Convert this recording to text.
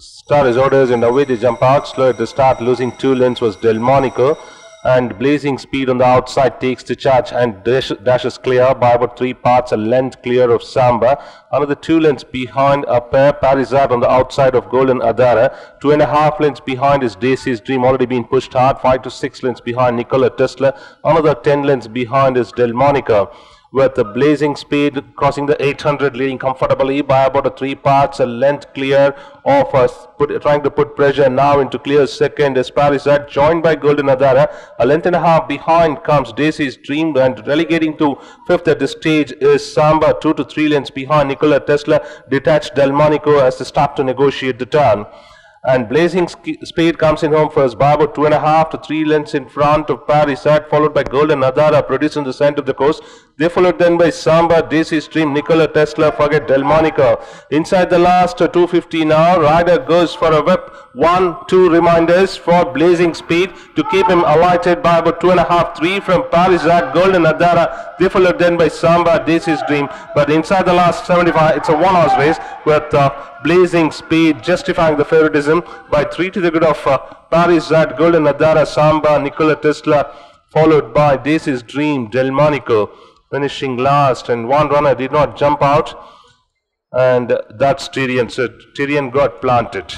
star orders and away they jump out. Slow at the start, losing two lengths was Delmonico. And blazing speed on the outside takes the charge and dash, dashes clear by about three parts, a length clear of Samba. Another two lengths behind a pair, Parisat on the outside of Golden Adara. Two and a half lengths behind is Daisy's Dream, already being pushed hard. Five to six lengths behind Nikola Tesla. Another ten lengths behind is Delmonica with a blazing speed crossing the 800 leading comfortably by about a three parts a length clear of us put, trying to put pressure now into clear second. Esparisat joined by Golden Adara a length and a half behind comes Daisy's Dream and relegating to fifth at this stage is Samba two to three lengths behind Nikola Tesla detached Delmonico as they start to negotiate the turn and blazing speed comes in home first about two and a half to three lengths in front of Parisat, followed by Golden Adara, produced in the center of the course. They followed then by Samba, Daisy's Dream, Nikola Tesla, forget Delmonica. Inside the last 250 now, rider goes for a whip. One, two reminders for blazing speed to keep him alighted by about two and a half, three from Parisat, Golden Adara. They followed then by Samba, Daisy's Dream. But inside the last 75, it's a one horse race with uh, blazing speed justifying the favoritism by 3 to the good of uh, Parisat, Golden Adara, Samba, Nikola Tesla, followed by Daisy's Dream, Delmonico, finishing last. And one runner did not jump out, and that's Tyrion. So Tyrion got planted.